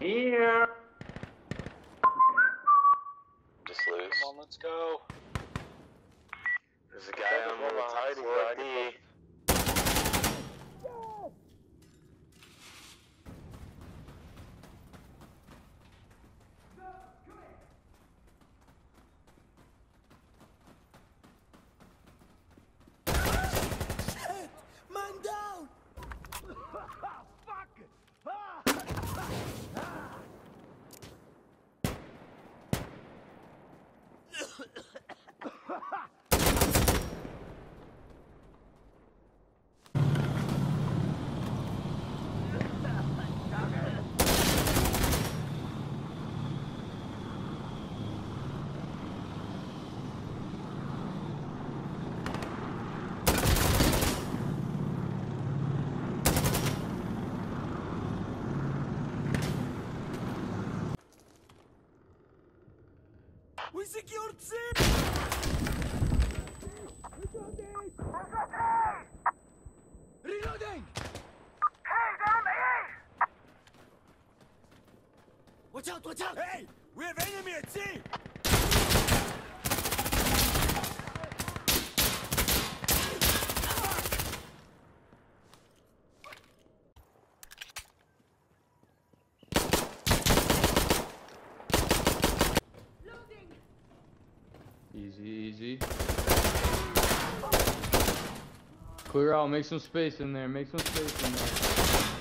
here. Just lose. Come on, let's go. There's a guy on the hiding We secured C! Reloading! Watch out, watch out! Hey! We have enemy at C! Easy, easy. Clear out, make some space in there, make some space in there.